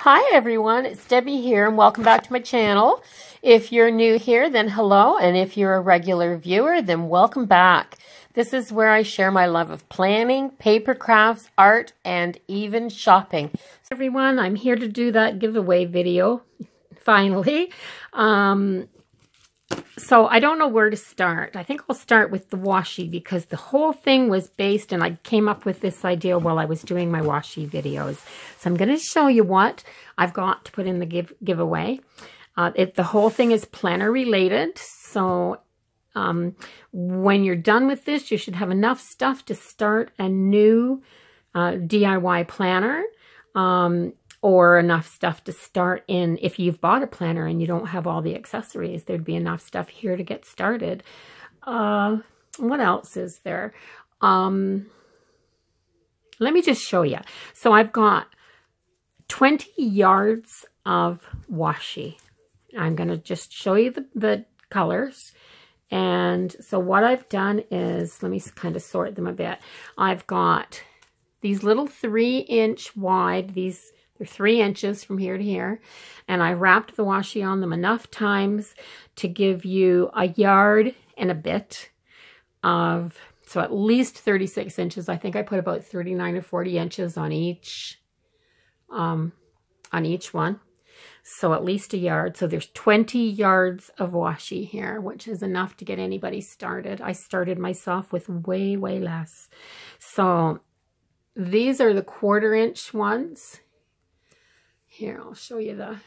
Hi everyone, it's Debbie here and welcome back to my channel. If you're new here, then hello, and if you're a regular viewer, then welcome back. This is where I share my love of planning, paper crafts, art, and even shopping. Everyone, I'm here to do that giveaway video, finally. Um, so I don't know where to start. I think I'll start with the washi because the whole thing was based and I came up with this idea while I was doing my washi videos. So I'm going to show you what I've got to put in the give giveaway. Uh, it, the whole thing is planner related. So um, when you're done with this, you should have enough stuff to start a new uh, DIY planner. Um, or enough stuff to start in. If you've bought a planner and you don't have all the accessories, there'd be enough stuff here to get started. Uh, what else is there? Um, let me just show you. So I've got 20 yards of washi. I'm going to just show you the, the colors. And so what I've done is, let me kind of sort them a bit. I've got these little three inch wide, these they're three inches from here to here. And I wrapped the washi on them enough times to give you a yard and a bit of, so at least 36 inches. I think I put about 39 or 40 inches on each, um, on each one. So at least a yard. So there's 20 yards of washi here, which is enough to get anybody started. I started myself with way, way less. So these are the quarter inch ones here, I'll show you the,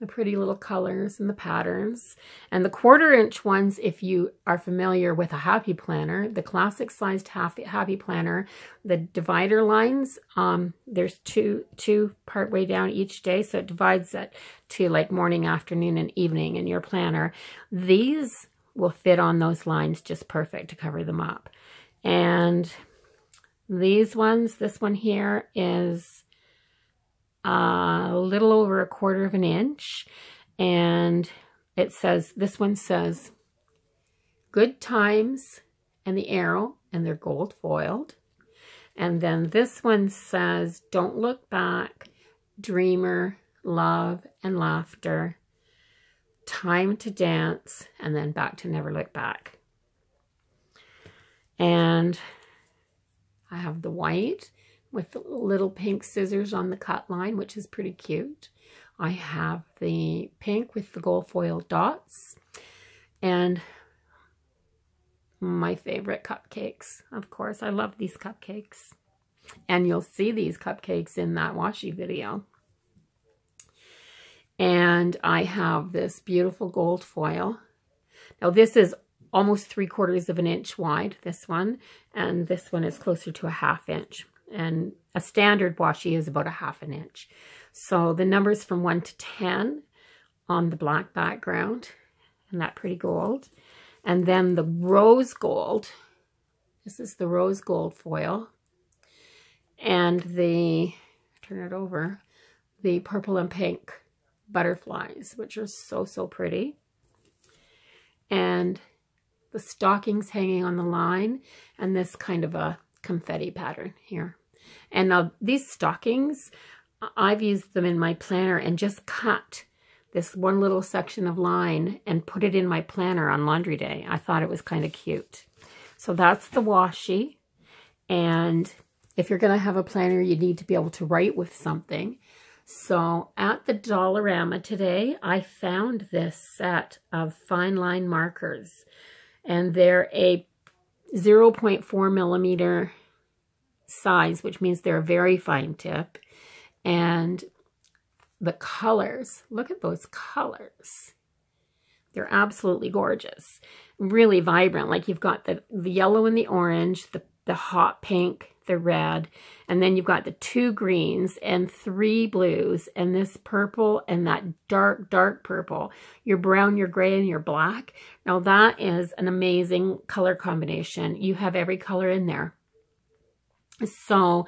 the pretty little colors and the patterns. And the quarter inch ones, if you are familiar with a happy planner, the classic sized happy, planner, the divider lines, um, there's two, two part way down each day. So it divides it to like morning, afternoon, and evening in your planner. These will fit on those lines just perfect to cover them up. And these ones, this one here is a little over a quarter of an inch. And it says, this one says, good times and the arrow, and they're gold foiled. And then this one says, don't look back, dreamer, love, and laughter, time to dance, and then back to never look back. And I have the white with little pink scissors on the cut line, which is pretty cute. I have the pink with the gold foil dots and my favorite cupcakes. Of course, I love these cupcakes. And you'll see these cupcakes in that washi video. And I have this beautiful gold foil. Now this is almost three quarters of an inch wide, this one. And this one is closer to a half inch and a standard washi is about a half an inch. So the numbers from 1 to 10 on the black background, and that pretty gold. And then the rose gold, this is the rose gold foil, and the, turn it over, the purple and pink butterflies, which are so, so pretty. And the stockings hanging on the line, and this kind of a confetti pattern here. And now these stockings, I've used them in my planner and just cut this one little section of line and put it in my planner on laundry day. I thought it was kind of cute. So that's the washi. And if you're going to have a planner, you need to be able to write with something. So at the Dollarama today, I found this set of fine line markers. And they're a 0.4 millimeter size, which means they're a very fine tip. And the colors, look at those colors. They're absolutely gorgeous. Really vibrant. Like you've got the, the yellow and the orange, the, the hot pink, the red, and then you've got the two greens and three blues and this purple and that dark, dark purple. Your brown, your gray, and your black. Now that is an amazing color combination. You have every color in there. So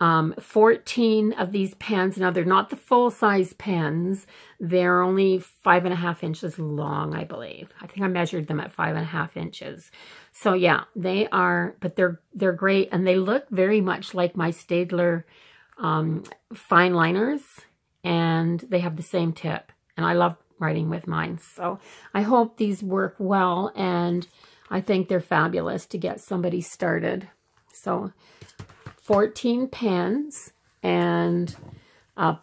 um, 14 of these pens. Now, they're not the full-size pens. They're only five and a half inches long, I believe. I think I measured them at five and a half inches. So, yeah, they are, but they're they're great, and they look very much like my Staedtler um, fine liners and they have the same tip. And I love writing with mine. So I hope these work well and I think they're fabulous to get somebody started. So 14 pens and a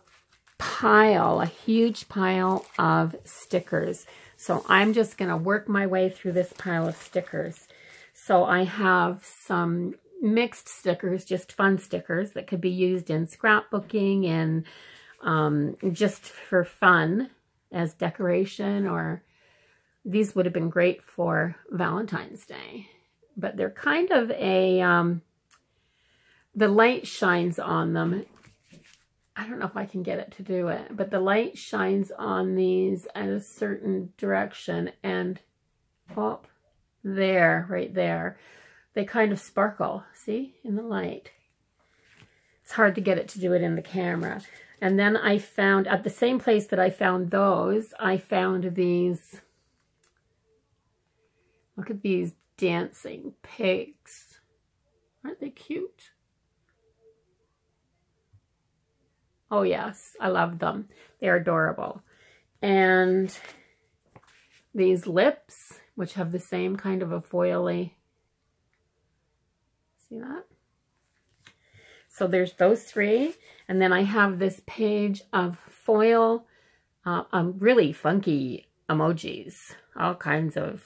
pile, a huge pile of stickers. So I'm just going to work my way through this pile of stickers. So I have some mixed stickers, just fun stickers that could be used in scrapbooking and um, just for fun as decoration or these would have been great for Valentine's Day. But they're kind of a, um, the light shines on them. I don't know if I can get it to do it, but the light shines on these at a certain direction and up there, right there, they kind of sparkle, see, in the light. It's hard to get it to do it in the camera. And then I found, at the same place that I found those, I found these, look at these dancing pigs. Aren't they cute? Oh yes, I love them. They're adorable. And these lips, which have the same kind of a foily, see that? So there's those three. And then I have this page of foil, uh, um, really funky emojis, all kinds of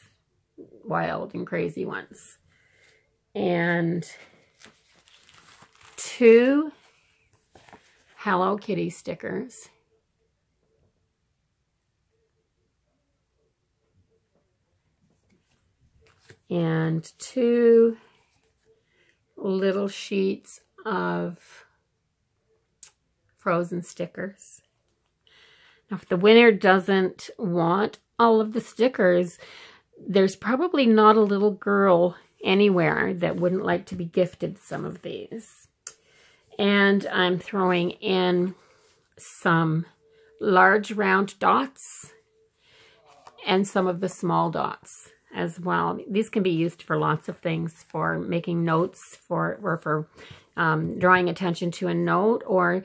wild and crazy ones. And two Hello Kitty stickers. And two little sheets of frozen stickers. Now, if the winner doesn't want all of the stickers, there's probably not a little girl anywhere that wouldn't like to be gifted some of these. And I'm throwing in some large round dots and some of the small dots as well. These can be used for lots of things, for making notes, for or for um, drawing attention to a note, or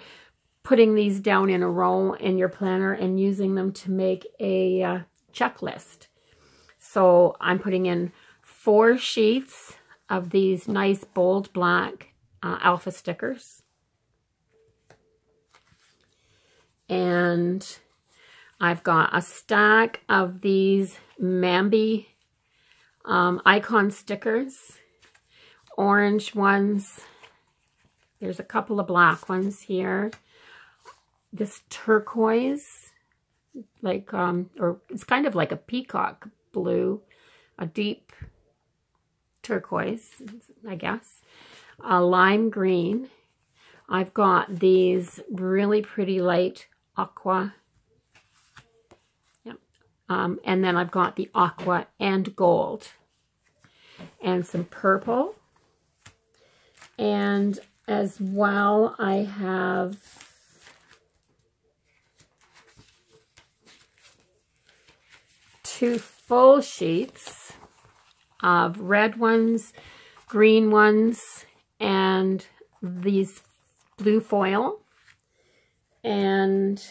putting these down in a row in your planner and using them to make a uh, checklist. So I'm putting in four sheets of these nice bold black uh, alpha stickers. And I've got a stack of these Mambi um, icon stickers, orange ones. There's a couple of black ones here. This turquoise, like, um, or it's kind of like a peacock blue, a deep turquoise, I guess. A lime green. I've got these really pretty light aqua um, and then I've got the aqua and gold and some purple. And as well, I have two full sheets of red ones, green ones, and these blue foil. And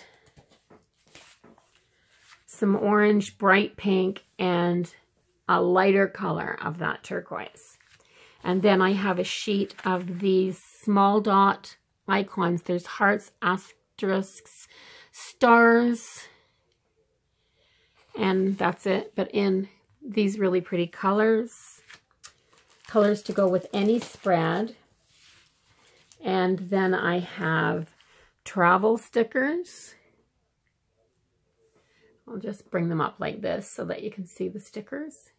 some orange, bright pink, and a lighter color of that turquoise. And then I have a sheet of these small dot icons. There's hearts, asterisks, stars, and that's it. But in these really pretty colors, colors to go with any spread. And then I have travel stickers I'll just bring them up like this so that you can see the stickers.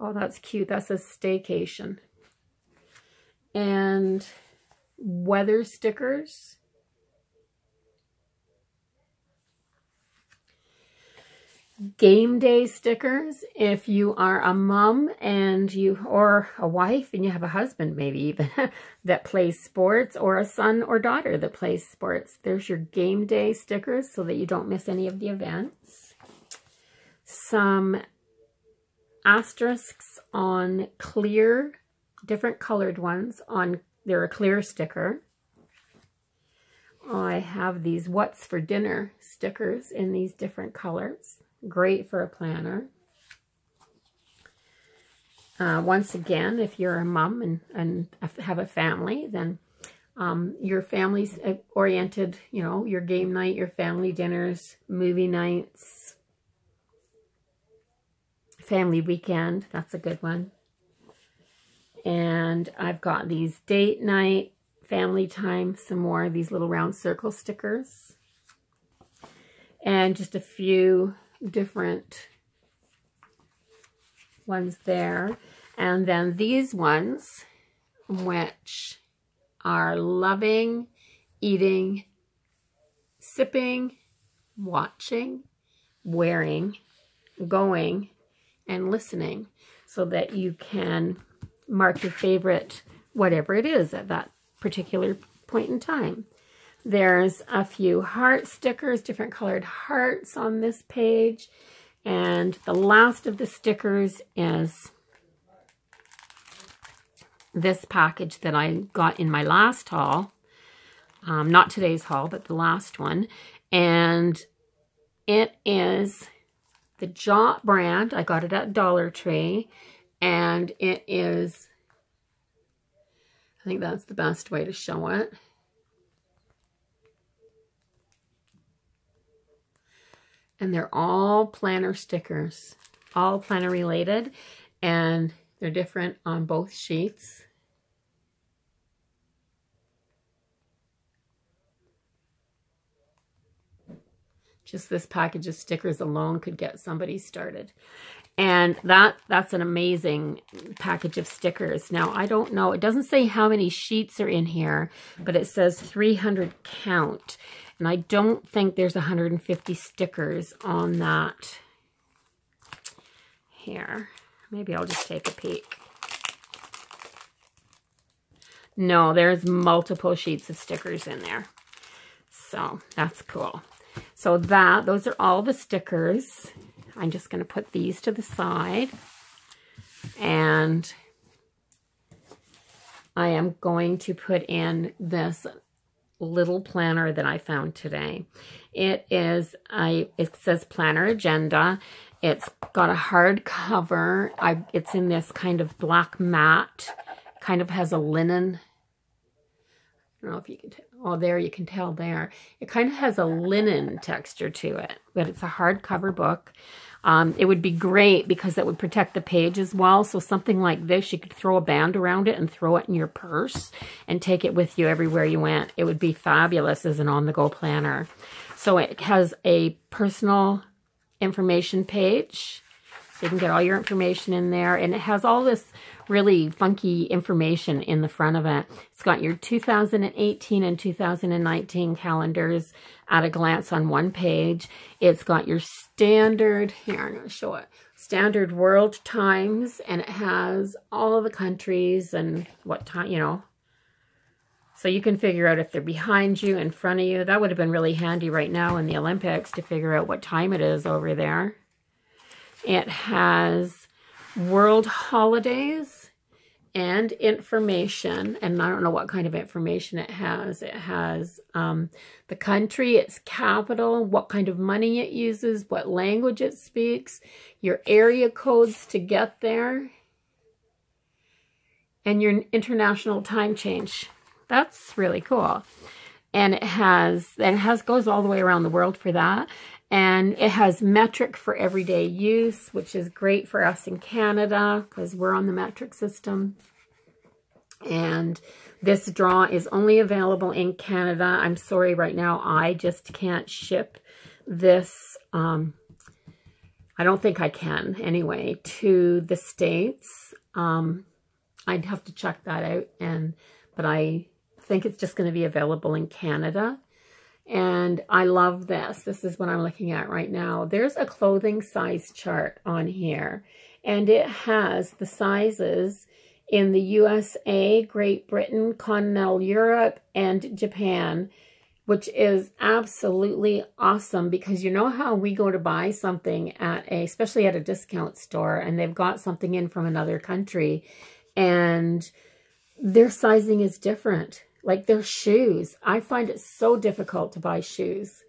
Oh, that's cute. That's a staycation. And weather stickers. Game day stickers if you are a mom and you or a wife and you have a husband maybe even that plays sports or a son or daughter that plays sports. There's your game day stickers so that you don't miss any of the events. Some asterisks on clear different colored ones on they're a clear sticker. I have these What's for Dinner stickers in these different colors. Great for a planner. Uh, once again, if you're a mom and, and have a family, then um, your family's uh, oriented, you know, your game night, your family dinners, movie nights, family weekend. That's a good one. And I've got these date night, family time, some more of these little round circle stickers. And just a few different ones there. And then these ones, which are loving, eating, sipping, watching, wearing, going, and listening so that you can mark your favorite whatever it is at that particular point in time. There's a few heart stickers, different colored hearts on this page. And the last of the stickers is this package that I got in my last haul. Um, not today's haul, but the last one. And it is the Jot brand. I got it at Dollar Tree. And it is, I think that's the best way to show it. And they're all planner stickers, all planner related. And they're different on both sheets. Just this package of stickers alone could get somebody started. And that that's an amazing package of stickers. Now, I don't know. It doesn't say how many sheets are in here, but it says 300 count. And I don't think there's 150 stickers on that here. Maybe I'll just take a peek. No, there's multiple sheets of stickers in there. So that's cool. So that, those are all the stickers. I'm just going to put these to the side. And I am going to put in this little planner that I found today. It is, I, it says planner agenda it's got a hard cover. I, it's in this kind of black matte. Kind of has a linen. I don't know if you can tell. Oh, there you can tell there. It kind of has a linen texture to it, but it's a hardcover book. Um, it would be great because it would protect the page as well. So something like this, you could throw a band around it and throw it in your purse and take it with you everywhere you went. It would be fabulous as an on-the-go planner. So it has a personal information page. So you can get all your information in there. And it has all this really funky information in the front of it. It's got your 2018 and 2019 calendars at a glance on one page. It's got your standard, here, I'm going to show it, standard world times. And it has all of the countries and what time, you know, so you can figure out if they're behind you, in front of you. That would have been really handy right now in the Olympics to figure out what time it is over there. It has world holidays and information. And I don't know what kind of information it has. It has um, the country, its capital, what kind of money it uses, what language it speaks, your area codes to get there, and your international time change. That's really cool. And it has, and it has, goes all the way around the world for that. And it has metric for everyday use, which is great for us in Canada because we're on the metric system. And this draw is only available in Canada. I'm sorry right now, I just can't ship this. Um, I don't think I can anyway, to the States. Um, I'd have to check that out. And, but I think it's just going to be available in Canada. And I love this. This is what I'm looking at right now. There's a clothing size chart on here. And it has the sizes in the USA, Great Britain, continental Europe, and Japan, which is absolutely awesome because you know how we go to buy something at a, especially at a discount store, and they've got something in from another country, and their sizing is different like their shoes. I find it so difficult to buy shoes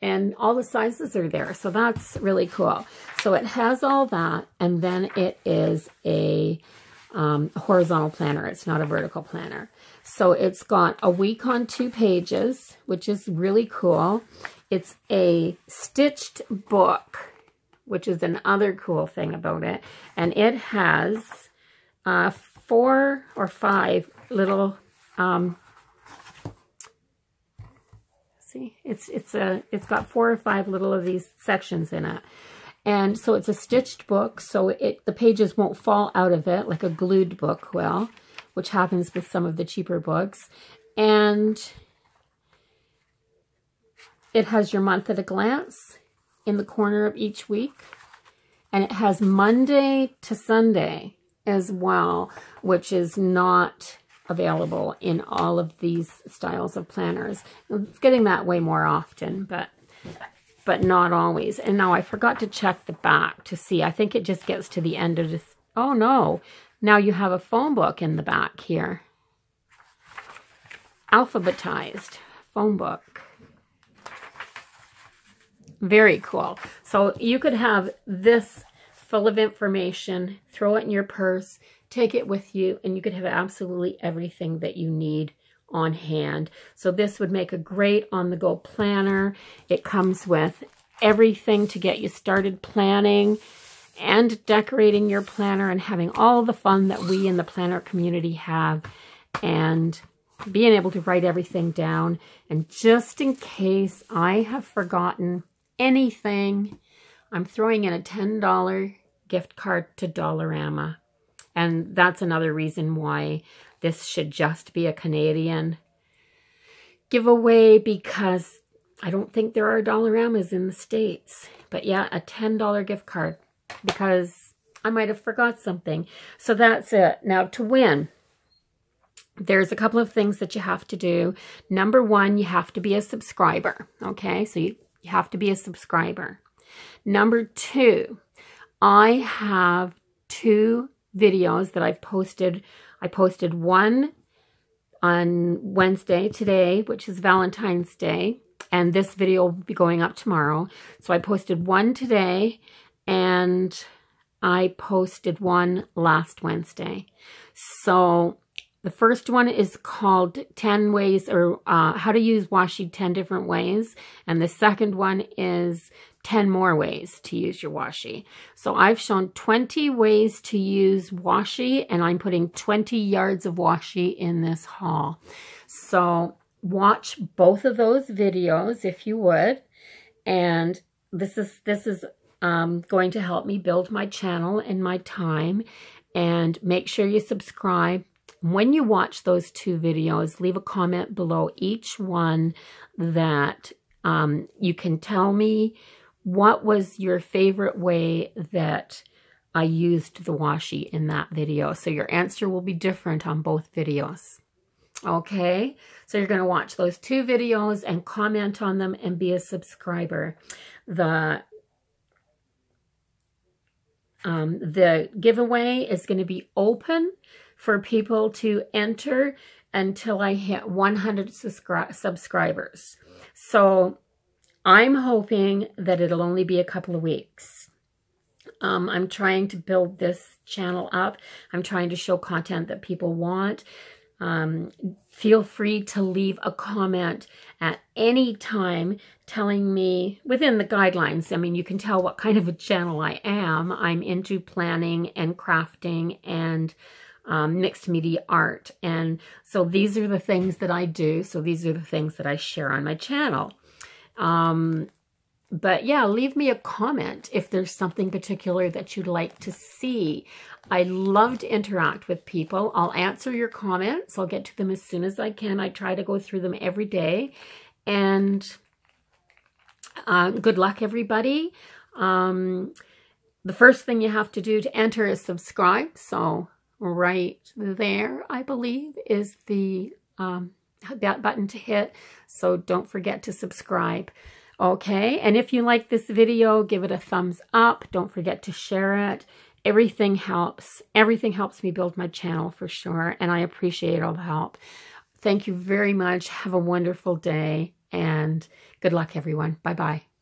and all the sizes are there. So that's really cool. So it has all that and then it is a um, horizontal planner. It's not a vertical planner. So it's got a week on two pages, which is really cool. It's a stitched book, which is another cool thing about it. And it has uh, four or five little um, see? It's it's a it's got four or five little of these sections in it. And so it's a stitched book so it the pages won't fall out of it like a glued book will which happens with some of the cheaper books. And it has your month at a glance in the corner of each week. And it has Monday to Sunday as well which is not available in all of these styles of planners. It's getting that way more often, but but not always. And now I forgot to check the back to see. I think it just gets to the end of this. Oh, no. Now you have a phone book in the back here. Alphabetized phone book. Very cool. So you could have this full of information, throw it in your purse, take it with you and you could have absolutely everything that you need on hand. So this would make a great on-the-go planner. It comes with everything to get you started planning and decorating your planner and having all the fun that we in the planner community have and being able to write everything down. And just in case I have forgotten anything, I'm throwing in a $10 gift card to Dollarama. And that's another reason why this should just be a Canadian giveaway because I don't think there are Dollaramas in the States. But yeah, a $10 gift card because I might have forgot something. So that's it. Now to win, there's a couple of things that you have to do. Number one, you have to be a subscriber. Okay, so you, you have to be a subscriber. Number two, I have two videos that I've posted. I posted one on Wednesday today, which is Valentine's Day, and this video will be going up tomorrow. So I posted one today and I posted one last Wednesday. So the first one is called 10 ways or uh, how to use washi 10 different ways. And the second one is 10 more ways to use your washi. So I've shown 20 ways to use washi and I'm putting 20 yards of washi in this haul. So watch both of those videos if you would. And this is, this is um, going to help me build my channel and my time. And make sure you subscribe. When you watch those two videos, leave a comment below each one that um, you can tell me what was your favorite way that I used the washi in that video? So your answer will be different on both videos. Okay, so you're going to watch those two videos and comment on them and be a subscriber. The um, the giveaway is going to be open for people to enter until I hit 100 subscri subscribers. So I'm hoping that it'll only be a couple of weeks. Um, I'm trying to build this channel up. I'm trying to show content that people want. Um, feel free to leave a comment at any time telling me within the guidelines. I mean, you can tell what kind of a channel I am. I'm into planning and crafting and um, mixed media art. And so these are the things that I do. So these are the things that I share on my channel. Um, but yeah, leave me a comment if there's something particular that you'd like to see. I love to interact with people. I'll answer your comments. I'll get to them as soon as I can. I try to go through them every day. And uh, good luck, everybody. Um, the first thing you have to do to enter is subscribe. So right there, I believe, is the um, that button to hit. So don't forget to subscribe. Okay, and if you like this video, give it a thumbs up. Don't forget to share it. Everything helps. Everything helps me build my channel for sure, and I appreciate all the help. Thank you very much. Have a wonderful day and good luck, everyone. Bye bye.